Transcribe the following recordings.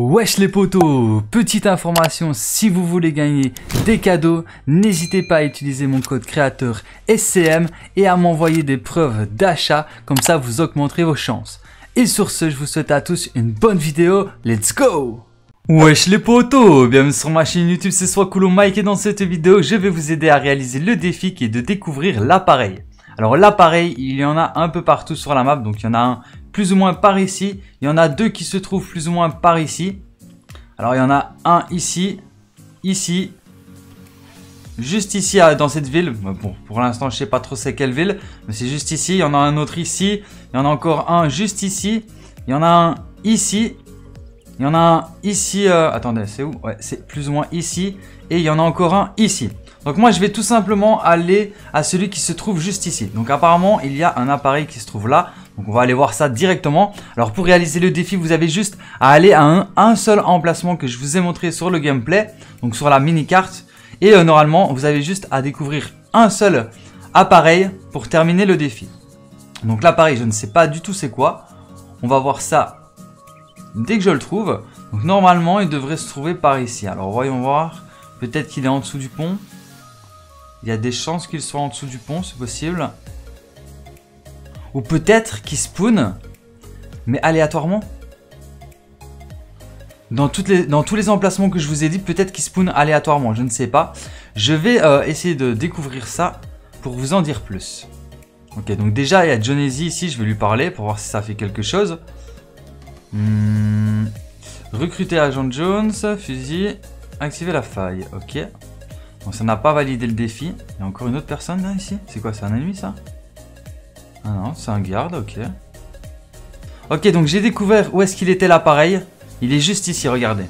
Wesh les potos Petite information, si vous voulez gagner des cadeaux, n'hésitez pas à utiliser mon code créateur SCM et à m'envoyer des preuves d'achat, comme ça vous augmenterez vos chances. Et sur ce, je vous souhaite à tous une bonne vidéo, let's go Wesh les potos Bienvenue sur ma chaîne YouTube, c'est Coolo Mike et dans cette vidéo, je vais vous aider à réaliser le défi qui est de découvrir l'appareil. Alors l'appareil, il y en a un peu partout sur la map, donc il y en a un plus ou moins par ici. Il y en a deux qui se trouvent plus ou moins par ici. Alors il y en a un ici, ici, juste ici dans cette ville. Bon, pour l'instant je sais pas trop c'est quelle ville, mais c'est juste ici. Il y en a un autre ici, il y en a encore un juste ici, il y en a un ici, il y en a un ici. Euh, attendez, c'est où? Ouais, c'est plus ou moins ici, et il y en a encore un ici. Donc moi je vais tout simplement aller à celui qui se trouve juste ici. Donc apparemment il y a un appareil qui se trouve là. Donc on va aller voir ça directement. Alors pour réaliser le défi, vous avez juste à aller à un, seul emplacement que je vous ai montré sur le gameplay, donc sur la mini-carte. Et euh, normalement, vous avez juste à découvrir un seul appareil pour terminer le défi. Donc l'appareil, je ne sais pas du tout c'est quoi. On va voir ça dès que je le trouve. Donc normalement, il devrait se trouver par ici. Alors voyons voir. Peut-être qu'il est en dessous du pont. Il y a des chances qu'il soit en dessous du pont, c'est possible. Ou peut-être qu'il spawn, mais aléatoirement. Dans, tous les emplacements que je vous ai dit, peut-être qu'il spawn aléatoirement, je ne sais pas. Je vais euh, essayer de découvrir ça pour vous en dire plus. Ok, donc déjà, il y a Jonesy ici, je vais lui parler pour voir si ça fait quelque chose. Hmm. Recruter agent Jones, fusil, activer la faille, ok. Donc ça n'a pas validé le défi. Il y a encore une autre personne là ici C'est quoi, c'est un ennemi ça? Ah non, c'est un garde, ok. Ok, donc j'ai découvert où est-ce qu'il était l'appareil. Il est juste ici, regardez.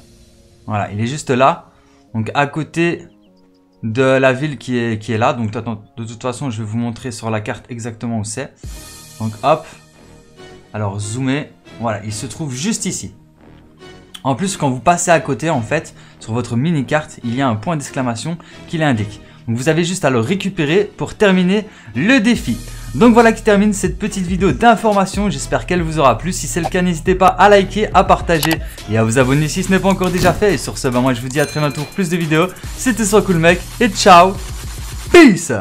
Voilà, il est juste là. Donc à côté de la ville qui est, qui est là. Donc de toute façon, je vais vous montrer sur la carte exactement où c'est. Donc hop. Alors zoomer. Voilà, il se trouve juste ici. En plus, quand vous passez à côté, en fait, sur votre mini-carte, il y a un point d'exclamation qui l'indique. Donc vous avez juste à le récupérer pour terminer le défi. Donc voilà qui termine cette petite vidéo d'information, j'espère qu'elle vous aura plu. Si c'est le cas, n'hésitez pas à liker, à partager et à vous abonner si ce n'est pas encore déjà fait. Et sur ce, bah moi je vous dis à très bientôt pour plus de vidéos. C'était So Cool Mec et ciao Peace